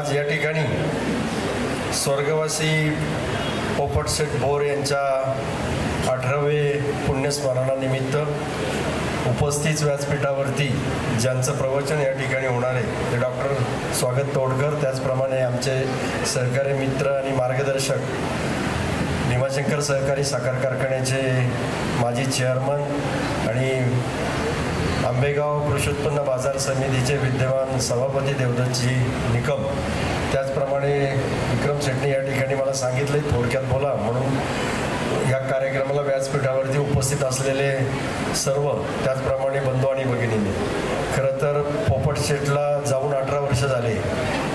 आज या ठिकाणी स्वर्गवासी पोपटसेठ बोर यांच्या अठरावे पुण्यस्मरणानिमित्त उपस्थित व्यासपीठावरती ज्यांचं प्रवचन या ठिकाणी होणार आहे ते डॉक्टर स्वागत तोडकर त्याचप्रमाणे आमचे सहकारी मित्र आणि मार्गदर्शक भीमाशंकर सहकारी साखर कारखान्याचे माजी चेअरमन आणि आंबेगाव कृषी उत्पन्न बाजार समितीचे विद्यमान सभापती देवदत्तजी निकम. त्याचप्रमाणे विक्रम शेट्टी या ठिकाणी मला सांगितले थोडक्यात बोला. म्हणून या कार्यक्रमाला व्यासपीठावरती उपस्थित असलेले सर्व त्याचप्रमाणे बंधू आणि भगिनीने. खरं तर पोपट शेटला जाऊन अठरा वर्ष झाले.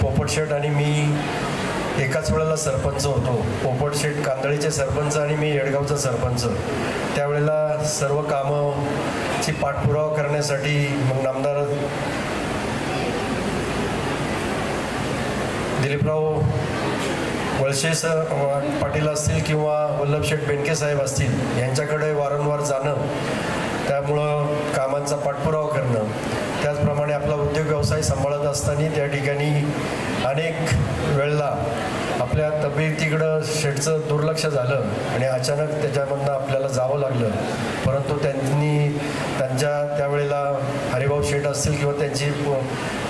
पोपट शेट आणि मी एकाच वेळेला सरपंच होतो. पोपट शेट कांदळीचे सरपंच आणि मी येडगावचा सरपंच. त्यावेळेला सर्व कामं कामंची पाठपुरावा करण्यासाठी मग नामदार दिलीपराव वळसे पाटील असतील किंवा वल्लभशेठ बेंडके साहेब असतील यांच्याकडे वारंवार जाणं त्यामुळं कामांचा पाठपुरावा करणं त्याचप्रमाणे आपला उद्योग व्यवसाय सांभाळत असताना त्या ठिकाणी अनेक वेळेला आपल्या तब्येतीकडं शेठचं दुर्लक्ष झालं आणि अचानक त्याच्यामधनं आपल्याला जावं लागलं. परंतु त्यांनी त्यांच्या त्यावेळेला हरिभाऊ शेठ असतील किंवा त्यांची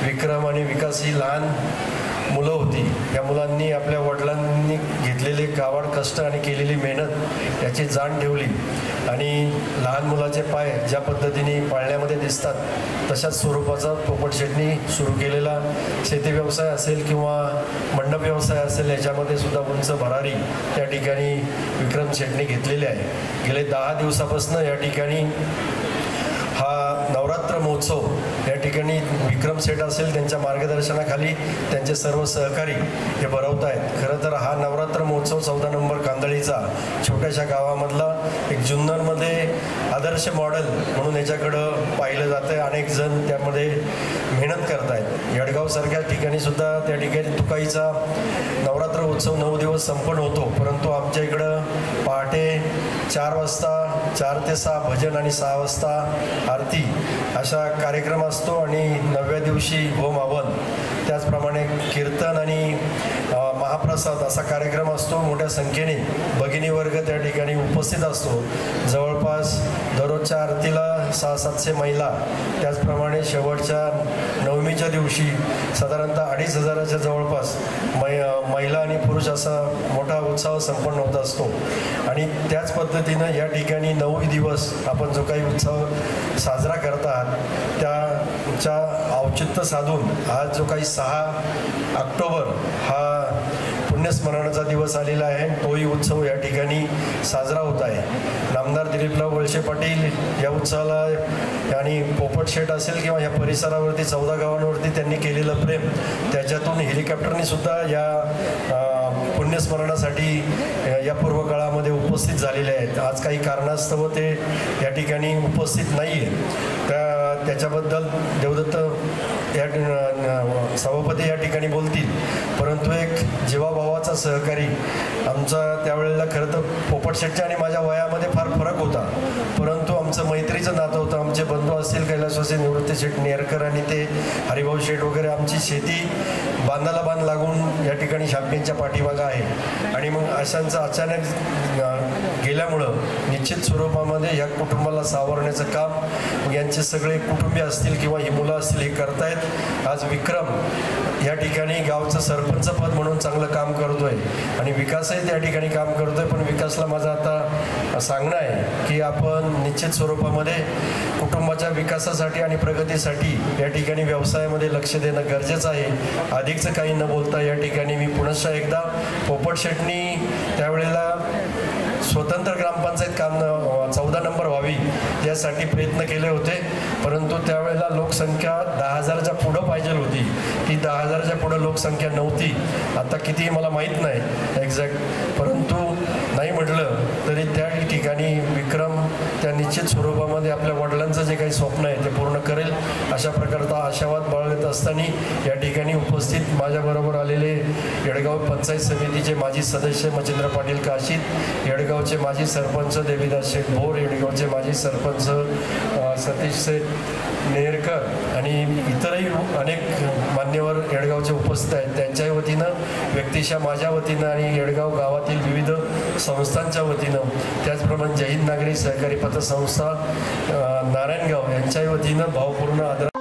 विक्रम आणि विकास ही लहान मुलं होती. या मुलांनी आपल्या वडिलांनी घेतलेले गावाड कष्ट आणि केलेली मेहनत याची जाण ठेवली. आणि लहान मुलाचे पाय ज्या पद्धतीने पाळण्यामध्ये दिसतात तशाच स्वरूपाचा पोपटशेटनी सुरू केलेला शेती व्यवसाय असेल किंवा मंडप व्यवसाय असेल याच्यामध्ये सुद्धा उंच भरारी त्या ठिकाणी विक्रम शेटने घेतलेली आहे. गेले दहा दिवसापासून या ठिकाणी हा नवरात्र महोत्सव या ठिकाणी विक्रम सेठ असेल त्यांच्या मार्गदर्शनाखाली त्यांचे सर्व सहकारी हे भरवत आहेत. खरं तर हा नवरात्र महोत्सव चौदा नंबर कांदळीचा छोट्याशा गावामधला एक जुन्नरमध्ये आदर्श मॉडेल म्हणून याच्याकडं पाहिलं जातं आहे अनेक जण त्यामध्ये मेहनत करत आहेत यडगावसारख्या ठिकाणी सुद्धा त्या ठिकाणी तुकाईचा नवरात्र उत्सव नऊ दिवस संपन्न होतो. परंतु आमच्या इकडं पहाटे चार वाजता चार ते सहा भजन आणि सहा वाजता आरती अशा कार्यक्रम असतो. आणि नवव्या दिवशी होम हवन त्याचप्रमाणे कीर्तन आणि महाप्रसाद असा कार्यक्रम असतो. मोठ्या संख्येने भगिनी वर्ग त्या ठिकाणी उपस्थित असतो. जवळपास दररोजच्या आरतीला सहा सातशे महिला. त्याचप्रमाणे शेवटच्या नवमीच्या दिवशी साधारणतः अडीच हजाराच्या जवळपास मै महिला आणि पुरुष असा मोठा उत्साह संपन्न होत असतो. आणि त्याच पद्धतीनं या ठिकाणी नऊ दिवस आपण जो काही उत्सव साजरा करत आहात चा औचित्य साधून आज जो काही सहा ऑक्टोबर हा पुण्यस्मरणाचा दिवस आलेला आहे तोही उत्सव या ठिकाणी साजरा होत आहे. नामदार दिलीपराव वळसे पाटील या उत्सवाला आणि पोपट शेट असेल किंवा या परिसरावरती चौदा गावांवरती त्यांनी केलेलं प्रेम त्याच्यातून हेलिकॉप्टरने सुद्धा या पुण्यस्मरणासाठी या पूर्व काळामध्ये उपस्थित झालेले आहेत. आज काही कारणास्तव ते या ठिकाणी उपस्थित नाही त्या त्याच्याबद्दल देवदत्त या सभापती या ठिकाणी बोलतील. परंतु एक जीवाभावाचा सहकारी आमचा त्यावेळेला खरं तर पोपटशेटच्या आणि माझ्या वयामध्ये फार फरक होता. परंतु आमचं मैत्रीचं नातं होतं. आमचे बंधू असतील कैलासवासी निवृत्ती शेठ नेरकर आणि ते हरिभाऊ शेठ वगैरे आमची शेती बांधाला बांध लागून या ठिकाणी शॅम्पियनच्या पाठीमागं आहे. आणि मग अशांचं अचानक गेल्यामुळं निश्चित स्वरूपामध्ये या कुटुंबाला सावरण्याचं काम यांचे सगळे कुटुंबीय असतील किंवा ही मुलं असतील हे करतायत. आज विक्रम या ठिकाणी गावचं सरपंच पद म्हणून चांगलं काम करतोय आणि विकासही त्या ठिकाणी काम करतोय पण विकासला माझं आता सांगणं आहे की आपण निश्चित स्वरूपामध्ये कुटुंबाच्या विकासासाठी आणि प्रगतीसाठी या ठिकाणी व्यवसायामध्ये लक्ष देणं गरजेचं आहे. अधिकचं काही न बोलता या ठिकाणी मी पुनश्च एकदा पोपट शेटणी त्यावेळेला स्वतंत्र ग्रामपंचायत काम करण्यासाठी प्रयत्न केले होते परंतु त्यावेळेला लोकसंख्या दहा हजारच्या पुढं पाहिजे होती. ती दहा हजारच्या पुढं लोकसंख्या नव्हती. आता किती मला माहीत नाही एक्झॅक्ट परंतु नाही म्हटलं तरी त्या ठिकाणी विक्रम त्या निश्चित स्वरूपामध्ये आपल्या वडिलांचं जे काही स्वप्न आहे ते पूर्ण करेल. अशा प्रकारचा आशावाद बाळगत असताना या ठिकाणी उपस्थित माझ्याबरोबर आलेले येडगाव पंचायत समितीचे माजी सदस्य मच्छिंद्र पाटील काशीद येडगावचे माजी सरपंच देवीदास शेठ भोर येडगावचे माजी सरपंच सतीश शेठ नेरकर आणि इतरही अनेक मान्यवर येडगावचे उपस्थित आहेत. त्यांच्या वतीनं व्यक्तिशा माझ्या वतीनं आणि येडगाव गावातील विविध संस्थांच्या वतीनं त्याचप्रमाणे जय नागरी सहकारी पतसंस्था नारायणगाव यांच्याही वतीनं भावपूर्ण आदर